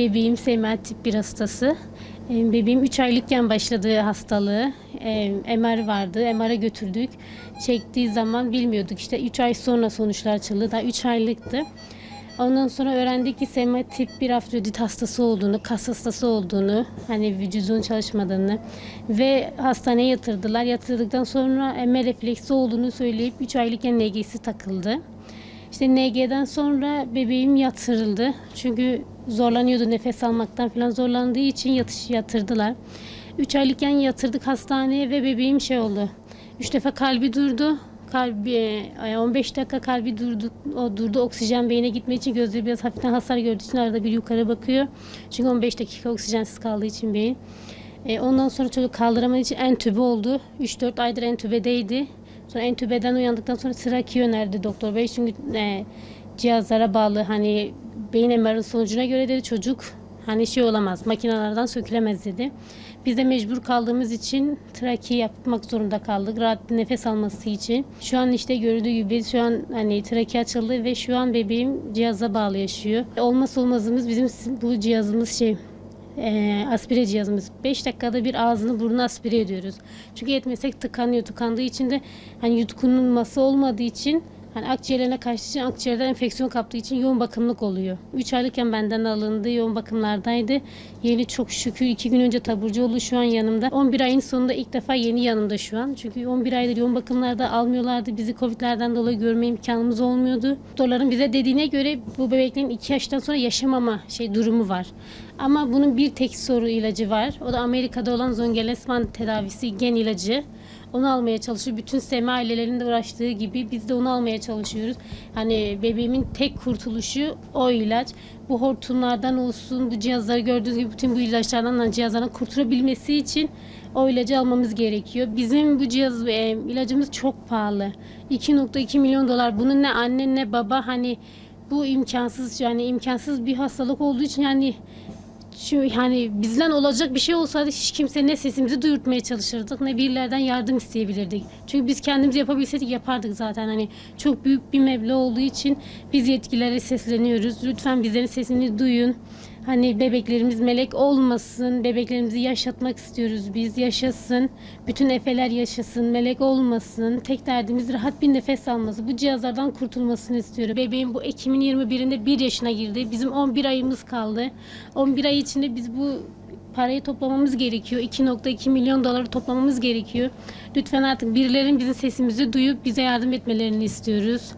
Bebeğim SMA tip 1 hastası. Ee, Bebeğim 3 aylıkken başladığı hastalığı. Ee, MR vardı. MR'a götürdük. Çektiği zaman bilmiyorduk. İşte 3 ay sonra sonuçlar açıldı. Daha 3 aylıktı. Ondan sonra öğrendik ki SMA tip 1 afrodit hastası olduğunu, kas hastası olduğunu, hani vücudun çalışmadığını ve hastaneye yatırdılar. Yatırdıktan sonra MR refleksi olduğunu söyleyip 3 aylıkken NG'si takıldı. İşte NG'den sonra bebeğim yatırıldı. Çünkü zorlanıyordu nefes almaktan falan zorlandığı için yatış yatırdılar. 3 aylıkken yatırdık hastaneye ve bebeğim şey oldu. 3 defa kalbi durdu. Kalbi e, 15 dakika kalbi durdu. O durdu. Oksijen beyine gitmek için gözleri biraz hafiften hasar gördüğü için arada bir yukarı bakıyor. Çünkü 15 dakika oksijensiz kaldığı için beyin. E, ondan sonra çocuk kaldıramadığı için entübe oldu. 3-4 aydır entübedeydi. Sonra entübeden uyandıktan sonra traki önerdi doktor bey. Çünkü e, cihazlara bağlı hani beyin MR'ın sonucuna göre dedi çocuk hani şey olamaz makinelerden sökülemez dedi. Biz de mecbur kaldığımız için traki yapmak zorunda kaldık. Rahat bir nefes alması için. Şu an işte gördüğü gibi şu an hani traki açıldı ve şu an bebeğim cihaza bağlı yaşıyor. Olmazsa olmazımız bizim bu cihazımız şey e, aspire cihazımız. 5 dakikada bir ağzını burnunu aspire ediyoruz. Çünkü yetmesek tıkanıyor. Tıkandığı için de hani yutkunulması olmadığı için hani akciğerlerine kaçtığı için akciğerden enfeksiyon kaptığı için yoğun bakımlık oluyor. 3 aylıkken benden alındı. Yoğun bakımlardaydı. Yeni çok şükür 2 gün önce taburcu oldu. Şu an yanımda. 11 ayın sonunda ilk defa yeni yanımda şu an. Çünkü 11 aydır yoğun bakımlarda almıyorlardı. Bizi Covid'lerden dolayı görme imkanımız olmuyordu. Doktorların bize dediğine göre bu bebeklerin 2 yaştan sonra yaşamama şey durumu var. Ama bunun bir tek soru ilacı var. O da Amerika'da olan zongelesman tedavisi gen ilacı. Onu almaya çalışıyor. Bütün sema ailelerinde uğraştığı gibi biz de onu almaya çalışıyoruz. Hani bebeğimin tek kurtuluşu o ilaç. Bu hortumlardan olsun, bu cihazları gördüğünüz gibi bütün bu ilaçlardan cihazlardan kurtulabilmesi için o ilacı almamız gerekiyor. Bizim bu cihaz e, ilacımız çok pahalı. 2.2 milyon dolar. Bunun ne anne ne baba hani bu imkansız yani imkansız bir hastalık olduğu için yani şu hani bizden olacak bir şey olsaydı hiç kimse ne sesimizi duyurtmaya çalışırdık ne birilerden yardım isteyebilirdik. Çünkü biz kendimiz yapabilseydik yapardık zaten hani çok büyük bir meblağ olduğu için biz yetkililere sesleniyoruz. Lütfen bizlerin sesini duyun. Hani bebeklerimiz melek olmasın, bebeklerimizi yaşatmak istiyoruz biz, yaşasın. Bütün efeler yaşasın, melek olmasın. Tek derdimiz rahat bir nefes alması. Bu cihazlardan kurtulmasını istiyorum. Bebeğim bu Ekim'in 21'inde 1 yaşına girdi. Bizim 11 ayımız kaldı. 11 ay içinde biz bu parayı toplamamız gerekiyor. 2.2 milyon doları toplamamız gerekiyor. Lütfen artık birilerin bizim sesimizi duyup bize yardım etmelerini istiyoruz.